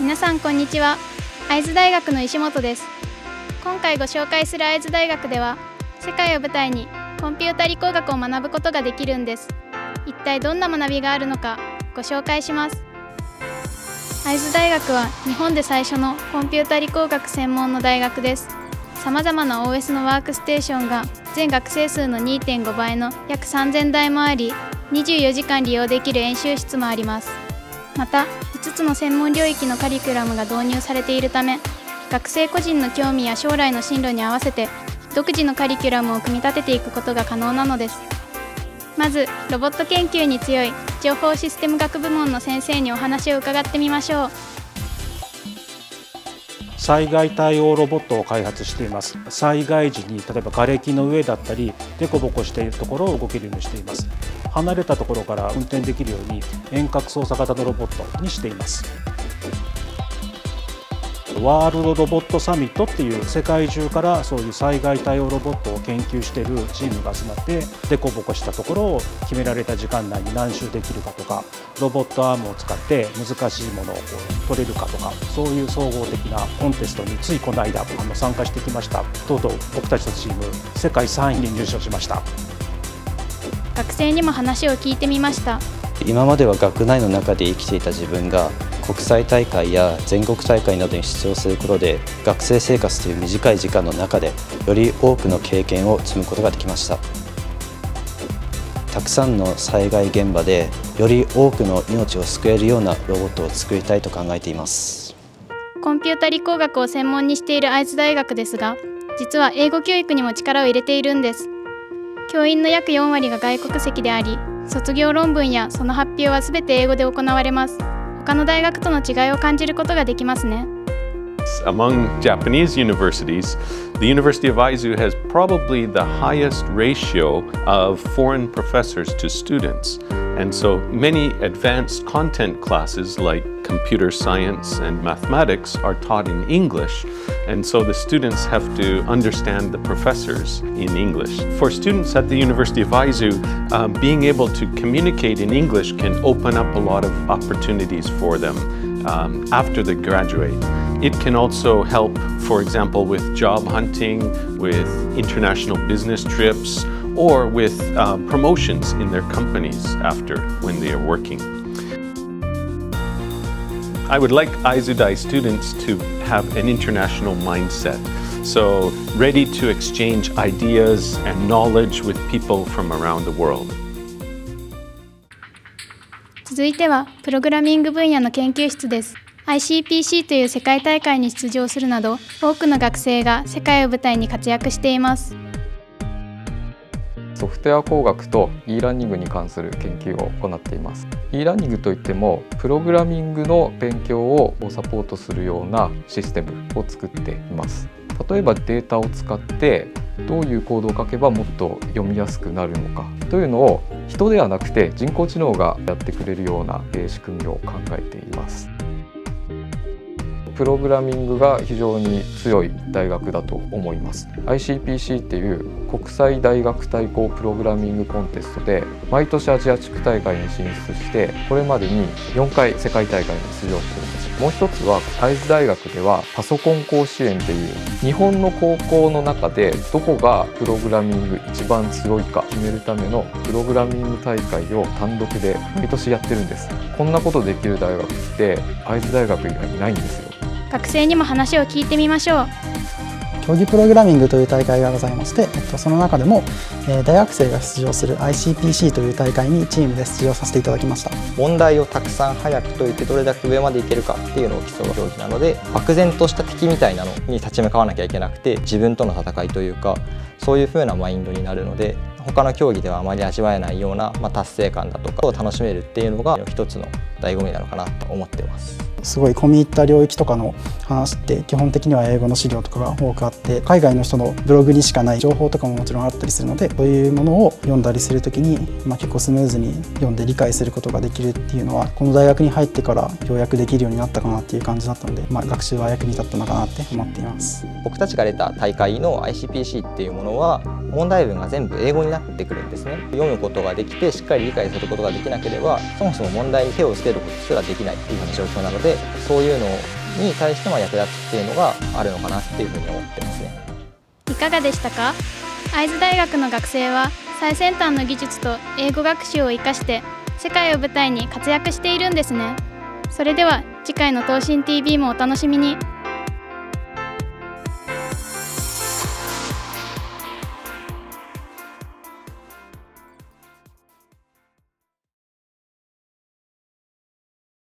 皆さんこんにちは。会津大学の石本です。今回ご紹介する会津大学では世界を舞台にコンピュータ理工学を学ぶことができるんです。一体どんな学びがあるのかご紹介します。会津大学は日本で最初のコンピュータ理工学専門の大学です。さまざまな OS のワークステーションが全学生数の2.5倍の約3000台もあり24時間利用できる演習室もあります。また5つの専門領域のカリキュラムが導入されているため学生個人の興味や将来の進路に合わせて独自のカリキュラムを組み立てていくことが可能なのです。まずロボット研究に強い情報システム学部門の先生にお話を伺ってみましょう。災害対応ロボットを開発しています。災害時に例えば瓦礫の上だったり凸凹しているところを動けるようにしています。離れたところから運転できるように遠隔操作型のロボットにしています。ワールドロボットサミットっていう世界中からそういう災害対応ロボットを研究してるチームが集まって凸凹したところを決められた時間内に何周できるかとかロボットアームを使って難しいものを取れるかとかそういう総合的なコンテストについこの間あの参加してきました。とうとう僕たちのチーム世界3位に入賞しました。学生にも話を聞いてみました。今までは学内の中で生きていた自分が国際大会や全国大会などに出場することで学生生活という短い時間の中でより多くの経験を積むことができました。たくさんの災害現場でより多くの命を救えるようなロボットを作りたいと考えています。コンピュータ理工学を専門にしている会津大学ですが実は英語教育にも力を入れているんです。教員の約4割が外国籍であり卒業論文やその発表は全て英語で行われます他の大学との違いを感じることができますね Among Japanese universities, the University of Aizu has probably the highest ratio of foreign professors to students. And so many advanced content classes like computer science and mathematics are taught in English. And so the students have to understand the professors in English. For students at the University of Aizu, uh, being able to communicate in English can open up a lot of opportunities for them um, after they graduate. It can also help, for example, with job hunting, with international business trips, or with uh, promotions in their companies after when they are working. I would like Aizudai students to have an international mindset. So, ready to exchange ideas and knowledge with people from around the world. 続いてはプログラミング分野の研究室です ICPC という世界大会に出場するなど多くの学生が世界を舞台に活躍しています ソフトウェア工学と e ラーニングに関する研究を行っています。e ラーニングといってもプログラミングの勉強をサポートするようなシステムを作っています。例えばデータを使ってどういうコードを書けばもっと読みやすくなるのか。というのを人ではなくて人工知能がやってくれるような仕組みを考えています。プログラミングが非常に強い大学だと思います。ICPC っていう国際大学対抗プログラミングコンテストで毎年アジア地区大会に進出してこれまでに4回世界大会に出場しています。もう一つは会津大学ではパソコン甲子園っていう日本の高校の中でどこがプログラミング一番強いか決めるためのプログラミング大会を単独で毎年やってるんです。こんなことできる大学って会津大学以外にないんですよ。学生にも話を聞いてみましょう。競技プログラミングという大会がございまして、えっと、その中でも、えー、大学生が出場する ICPC という大会にチームで出場させていただきました。問題をたくさん早く解いてどれだけ上までいけるかっていうのを競う競技なので漠然とした敵みたいなのに立ち向かわなきゃいけなくて自分との戦いというかそういう風なマインドになるので他の競技ではあまり味わえないような、まあ、達成感だとかを楽しめるっていうのが一つの醍醐味なのかなと思っています。すごい込み入った領域とかの話って基本的には英語の資料とかが多くあって海外の人のブログにしかない情報とかももちろんあったりするのでそういうものを読んだりする時に、まあ、結構スムーズに読んで理解することができるっていうのはこの大学に入ってからようやくできるようになったかなっていう感じだったので、まあ、学習は役に立ったのかなって思っています。僕たちが出た大会の ICPC っていうものは問題文が全部英語になってくるんですね。読むことができてしっかり理解することができなければそもそも問題に手をつけることすらできないっていうような状況なのででそういうのに対しても役立つっていうのがあるのかなっていうふうに思ってますね。いかがでしたか？会津大学の学生は最先端の技術と英語学習を生かして世界を舞台に活躍しているんですね。それでは次回の東進 TV もお楽しみに。